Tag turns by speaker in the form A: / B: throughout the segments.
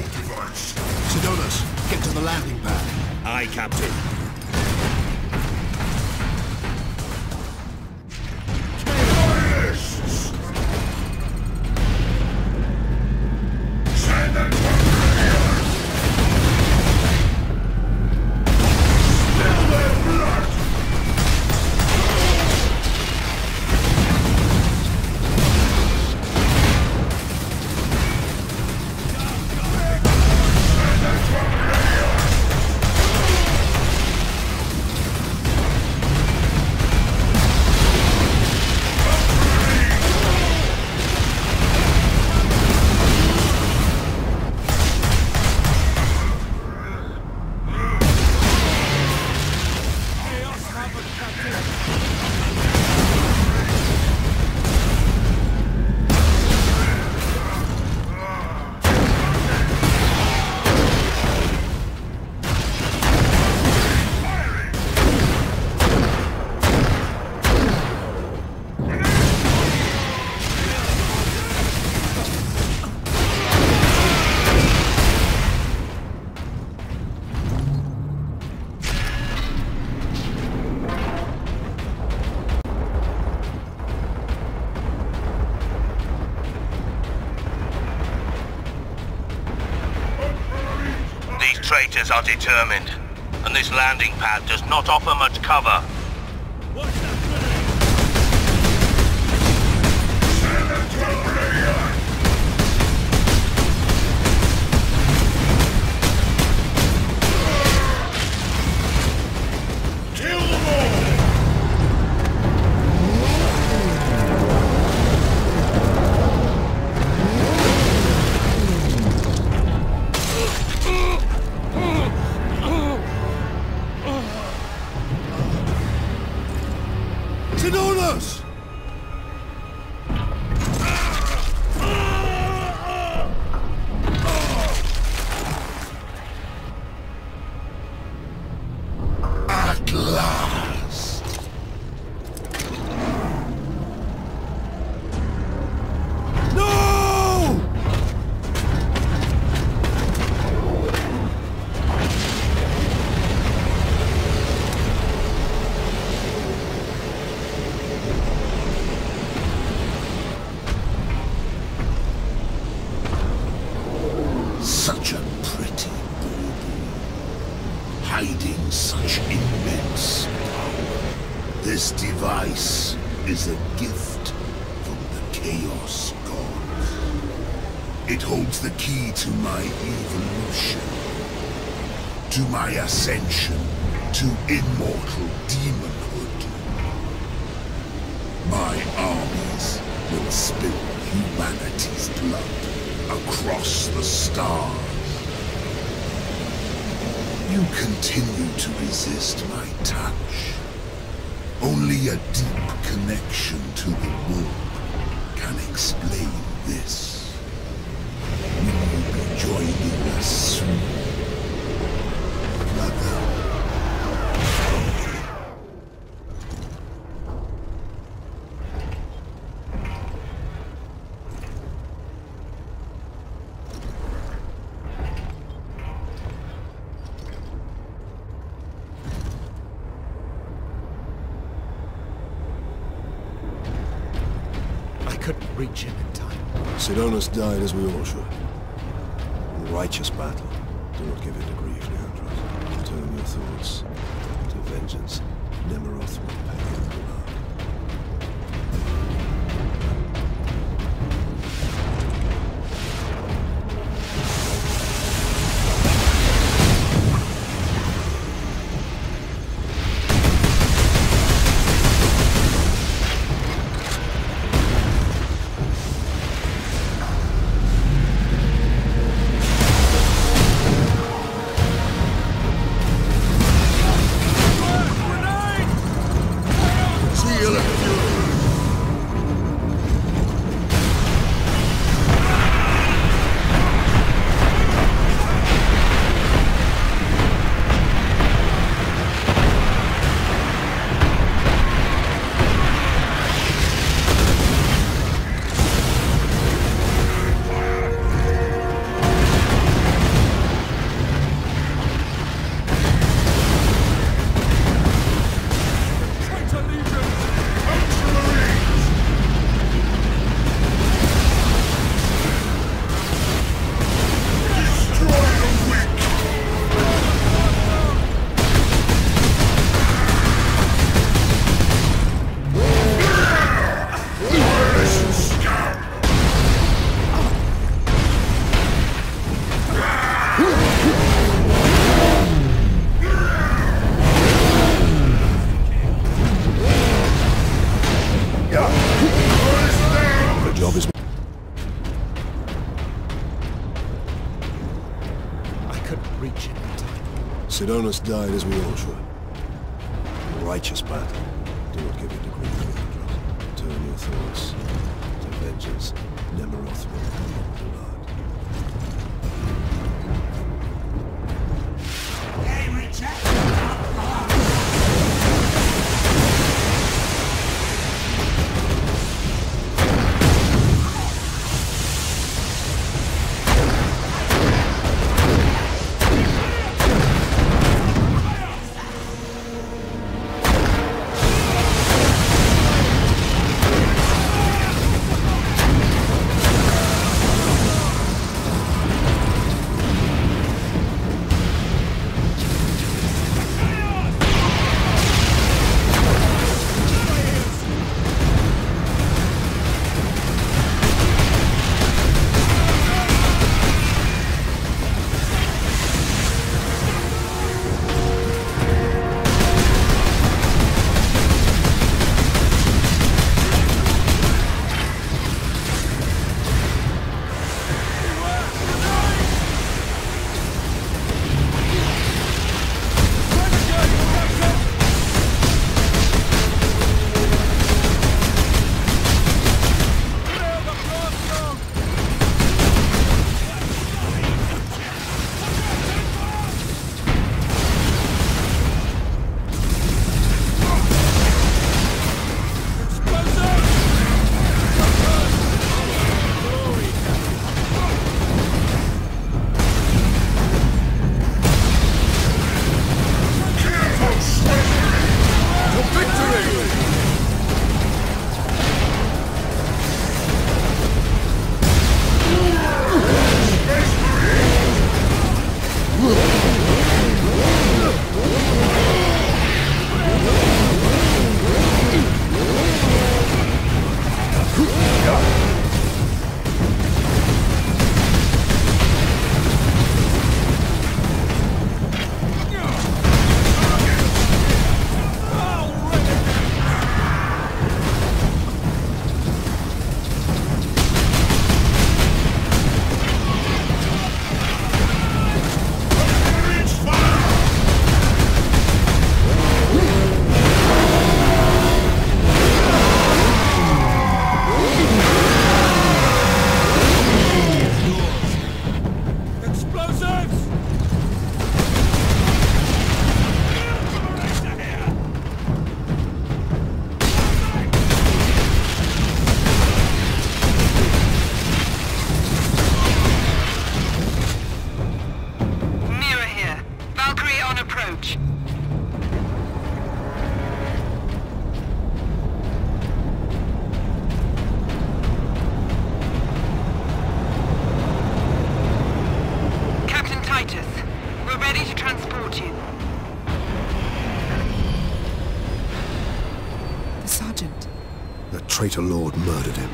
A: warp device.
B: Get to the landing pad.
C: Aye, Captain. Traitors are determined, and this landing pad does not offer much cover.
A: Sidonus! Hiding such immense power. This device is a gift from the Chaos Gods. It holds the key to my evolution, to my ascension to immortal demonhood. My armies will spill humanity's blood across the stars. You continue to resist my touch. Only a deep connection to the warp can explain this.
B: Couldn't reach him in time.
D: Sidonus died as we all should. In righteous battle. Do not give in to grief, Leandros. Turn your thoughts to vengeance. Nemeroth will pay your Died as we all should. A righteous battle. Do not give in to grief, Leandros. Turn your thoughts to vengeance. Nemeroth will pay your traitor lord murdered him.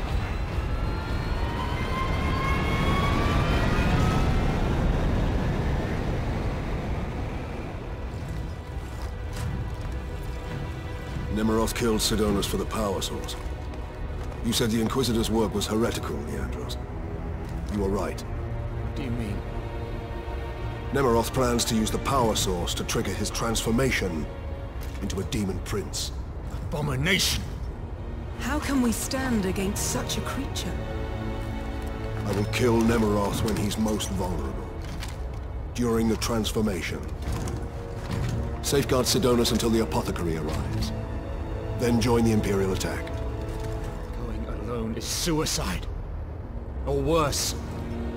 D: Nemeroth killed Sidonus for the power source. You said the Inquisitor's work was heretical, Leandros. You were right.
B: What do you mean?
D: Nemeroth plans to use the power source to trigger his transformation into a demon prince.
B: Abomination!
E: How can we stand against such a creature?
D: I will kill Nemeroth when he's most vulnerable. During the transformation. Safeguard Sidonus until the apothecary arrives. Then join the Imperial attack.
B: Going alone is suicide. Or worse,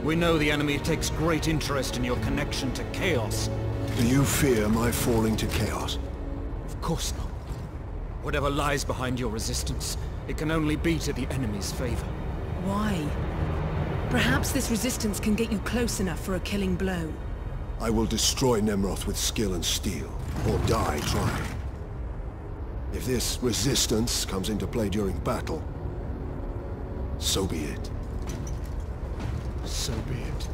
B: we know the enemy takes great interest in your connection to Chaos.
D: Do you fear my falling to chaos?
B: Of course not. Whatever lies behind your resistance, it can only be to the enemy's favor.
E: Why? Perhaps this resistance can get you close enough for a killing blow.
D: I will destroy Nemeroth with skill and steel, or die trying. If this resistance comes into play during battle, so be it.
B: So be it.